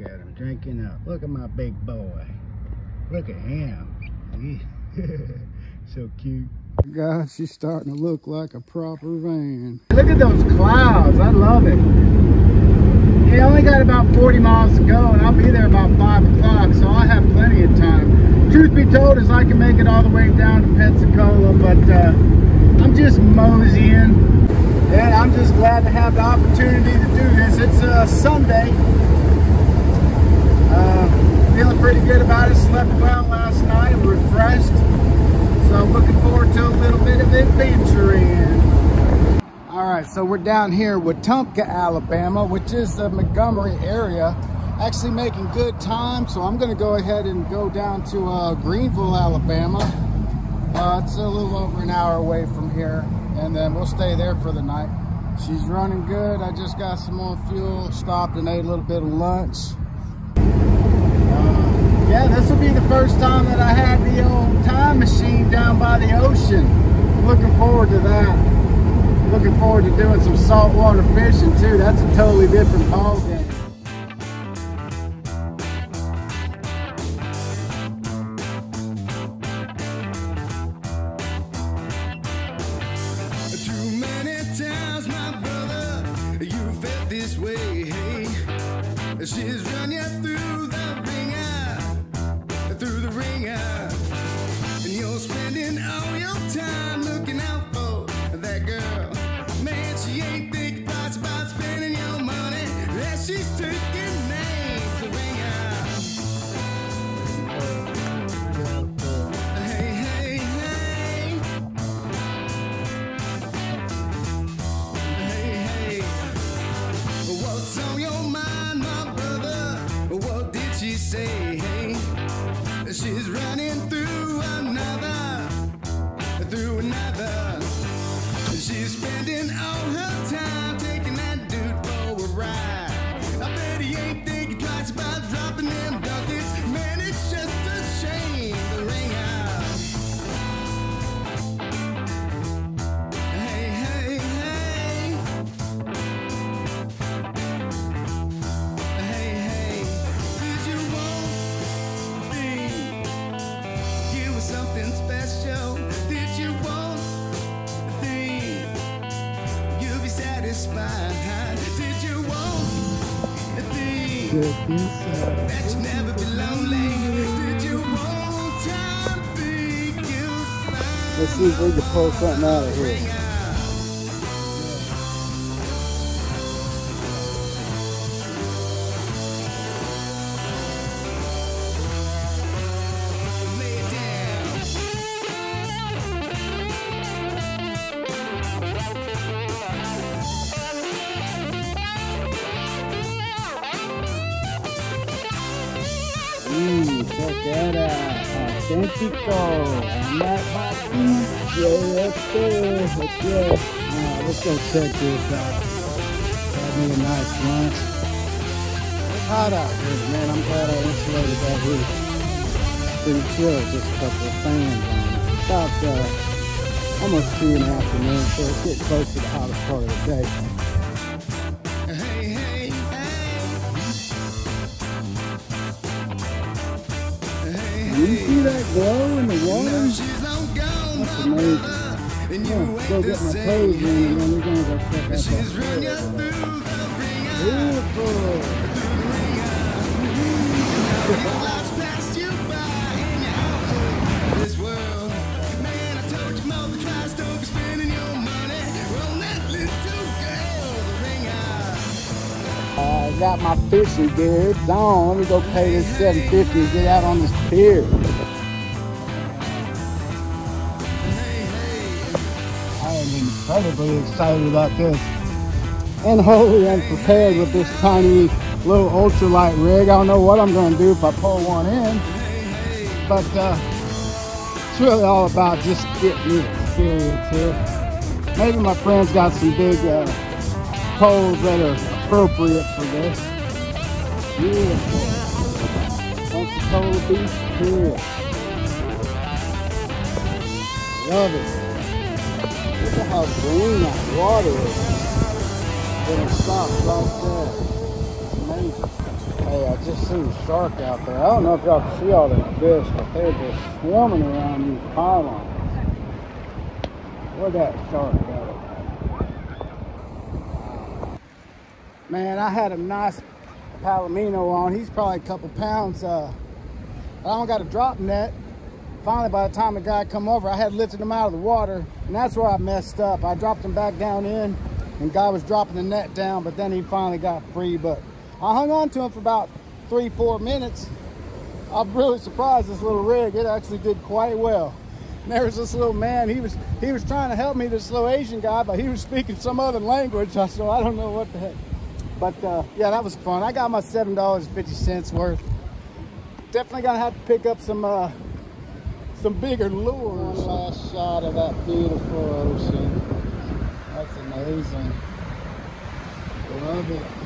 Look at him drinking up. Look at my big boy. Look at him. so cute. Guys, she's starting to look like a proper van. Look at those clouds. I love it. Yeah, only got about 40 miles to go, and I'll be there about 5 o'clock, so I have plenty of time. Truth be told is I can make it all the way down to Pensacola, but uh, I'm just moseying. And I'm just glad to have the opportunity to do this. It's a uh, Sunday. Uh, feeling pretty good about it. Slept well last night. refreshed. So I'm looking forward to a little bit of adventuring. All right, so we're down here Wetumpka, Alabama, which is the Montgomery area. Actually making good time, so I'm gonna go ahead and go down to uh, Greenville, Alabama. Uh, it's a little over an hour away from here, and then we'll stay there for the night. She's running good. I just got some more fuel, stopped and ate a little bit of lunch. Yeah, this will be the first time that I had the old time machine down by the ocean. Looking forward to that looking forward to doing some saltwater fishing too. That's a totally different ball game. She's run you through she's running That you never be lonely. Did you time? Let's see if we can pull something out of here. Mmm. Authentico. And that boxing. Yeah, that's good. That's good. Now, let's this out. Me a nice lunch. It's hot out here, man. I'm glad I insulated that roof. Pretty chill, just a couple of fans on it. About uh, almost two in the afternoon, so it's getting close to the hottest part of the day. See that glow in the water? That's amazing. brother, and Yeah, you go get my toes in and then we're gonna go check out that run you pool over through there. the ringer, Beautiful. through the ringer. Now life's passed you by and you're out of this world. Man, I told you multiple times, don't be spending your money on that little girl, the ringer. I got my fishing gear. It's on. Let me go pay this 750 and get out on this pier. Am incredibly excited about this. And wholly unprepared with this tiny little ultralight rig. I don't know what I'm going to do if I pull one in. But uh, it's really all about just getting the experience here. Maybe my friend's got some big uh, poles that are appropriate for this. Beautiful. Pensacola Beach Pier. Love it. Look at how green that water is. Then it stops right there. It's Hey, I just seen a shark out there. I don't know if y'all can see all them fish, but they're just swarming around these pylons. Where'd that shark go? Man, I had a nice palomino on. He's probably a couple pounds. Uh, I don't got a drop net. Finally, by the time the guy come over, I had lifted him out of the water, and that's where I messed up. I dropped him back down in, and guy was dropping the net down, but then he finally got free. But I hung on to him for about three, four minutes. I'm really surprised this little rig, it actually did quite well. And there was this little man, he was he was trying to help me, this little Asian guy, but he was speaking some other language, so I don't know what the heck. But uh, yeah, that was fun. I got my $7.50 worth. Definitely gonna have to pick up some uh, some bigger lures. One last shot of that beautiful ocean. That's amazing. Love it.